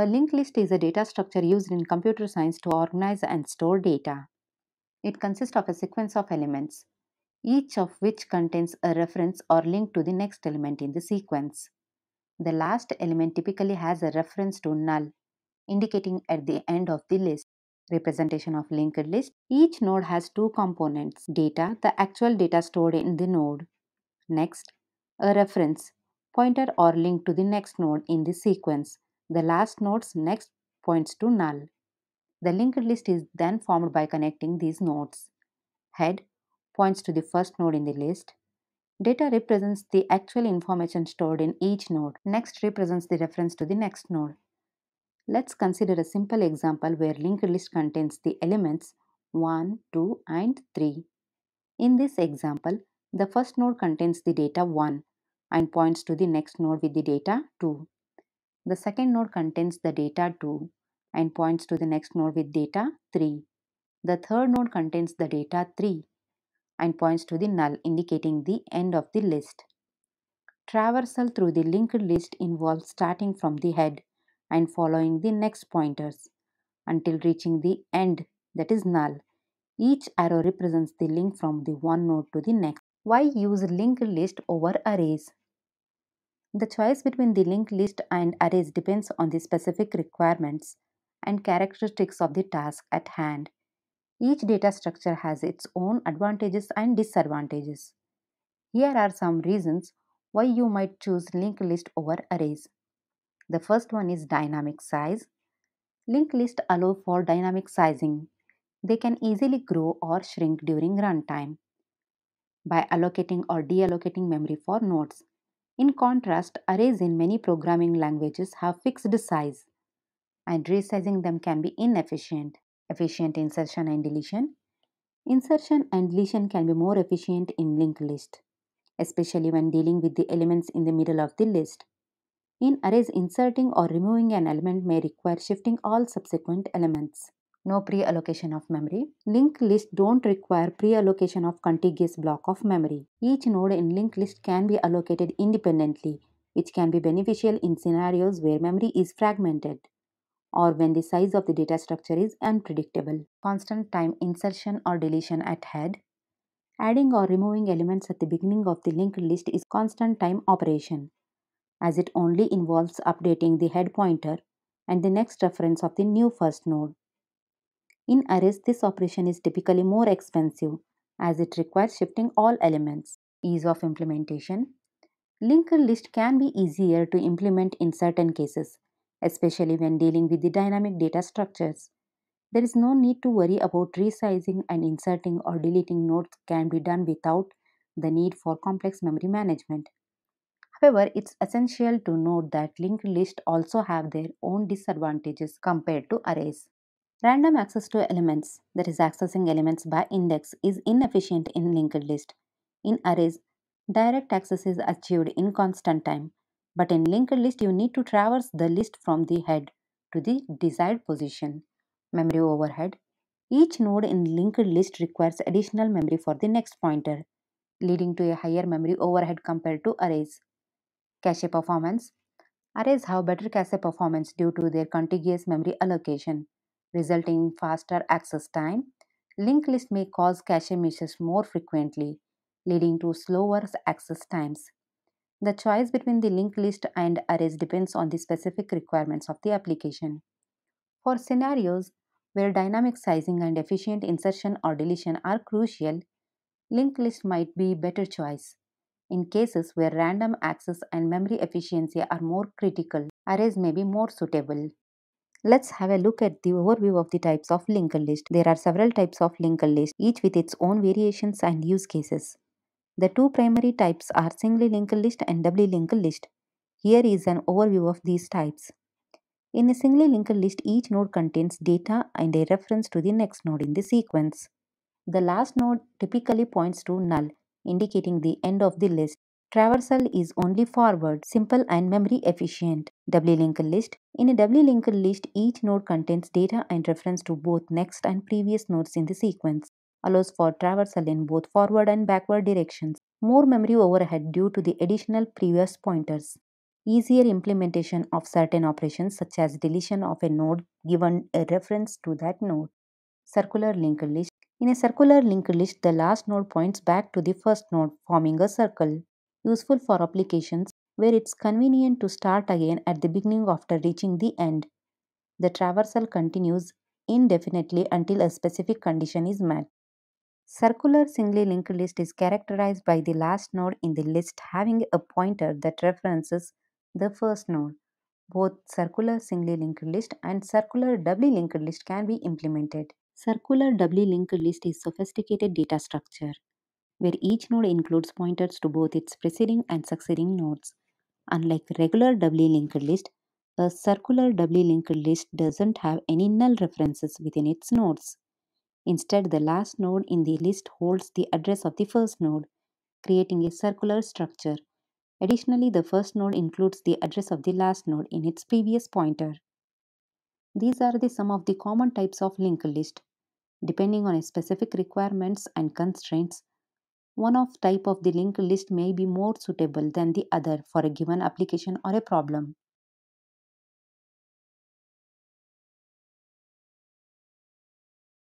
A linked list is a data structure used in computer science to organize and store data. It consists of a sequence of elements, each of which contains a reference or link to the next element in the sequence. The last element typically has a reference to null, indicating at the end of the list. Representation of linked list. Each node has two components, data, the actual data stored in the node. Next, a reference, pointer or link to the next node in the sequence. The last node's next points to null. The linked list is then formed by connecting these nodes. Head points to the first node in the list. Data represents the actual information stored in each node. Next represents the reference to the next node. Let's consider a simple example where linked list contains the elements 1, 2 and 3. In this example, the first node contains the data 1 and points to the next node with the data 2. The second node contains the data 2 and points to the next node with data 3. The third node contains the data 3 and points to the null indicating the end of the list. Traversal through the linked list involves starting from the head and following the next pointers until reaching the end that is null. Each arrow represents the link from the one node to the next. Why use linked list over arrays? The choice between the linked list and arrays depends on the specific requirements and characteristics of the task at hand. Each data structure has its own advantages and disadvantages. Here are some reasons why you might choose linked list over arrays. The first one is dynamic size. Linked list allow for dynamic sizing. They can easily grow or shrink during runtime by allocating or deallocating memory for nodes. In contrast, arrays in many programming languages have fixed size and resizing them can be inefficient efficient insertion and deletion. Insertion and deletion can be more efficient in linked list, especially when dealing with the elements in the middle of the list. In arrays, inserting or removing an element may require shifting all subsequent elements. No pre-allocation of memory. Linked list don't require pre-allocation of contiguous block of memory. Each node in linked list can be allocated independently, which can be beneficial in scenarios where memory is fragmented or when the size of the data structure is unpredictable. Constant time insertion or deletion at head. Adding or removing elements at the beginning of the linked list is constant time operation as it only involves updating the head pointer and the next reference of the new first node. In arrays, this operation is typically more expensive as it requires shifting all elements. Ease of implementation. Linked list can be easier to implement in certain cases especially when dealing with the dynamic data structures. There is no need to worry about resizing and inserting or deleting nodes can be done without the need for complex memory management. However, it's essential to note that linked lists also have their own disadvantages compared to arrays. Random access to elements, that is accessing elements by index, is inefficient in linked list. In arrays, direct access is achieved in constant time, but in linked list, you need to traverse the list from the head to the desired position. Memory overhead. Each node in linked list requires additional memory for the next pointer, leading to a higher memory overhead compared to arrays. Cache performance. Arrays have better cache performance due to their contiguous memory allocation, resulting in faster access time. Linked list may cause cache misses more frequently, leading to slower access times. The choice between the linked list and arrays depends on the specific requirements of the application. For scenarios where dynamic sizing and efficient insertion or deletion are crucial, linked list might be better choice. In cases where random access and memory efficiency are more critical, arrays may be more suitable. Let's have a look at the overview of the types of linked list. There are several types of linked list, each with its own variations and use cases. The two primary types are singly linked list and doubly linked list. Here is an overview of these types. In a singly linked list, each node contains data and a reference to the next node in the sequence. The last node typically points to null, indicating the end of the list. Traversal is only forward, simple and memory efficient. Doubly linked list. In a doubly linked list, each node contains data and reference to both next and previous nodes in the sequence allows for traversal in both forward and backward directions, more memory overhead due to the additional previous pointers. easier implementation of certain operations such as deletion of a node given a reference to that node. Circular linked list. In a circular linked list, the last node points back to the first node, forming a circle. Useful for applications where it's convenient to start again at the beginning after reaching the end. The traversal continues indefinitely until a specific condition is met. Circular singly linked list is characterized by the last node in the list having a pointer that references the first node. Both circular singly linked list and circular doubly linked list can be implemented. Circular doubly linked list is sophisticated data structure where each node includes pointers to both its preceding and succeeding nodes. Unlike regular doubly linked list, a circular doubly linked list doesn't have any null references within its nodes. Instead, the last node in the list holds the address of the first node, creating a circular structure. Additionally, the first node includes the address of the last node in its previous pointer. These are the some of the common types of linked list. Depending on specific requirements and constraints, one of type of the linked list may be more suitable than the other for a given application or a problem.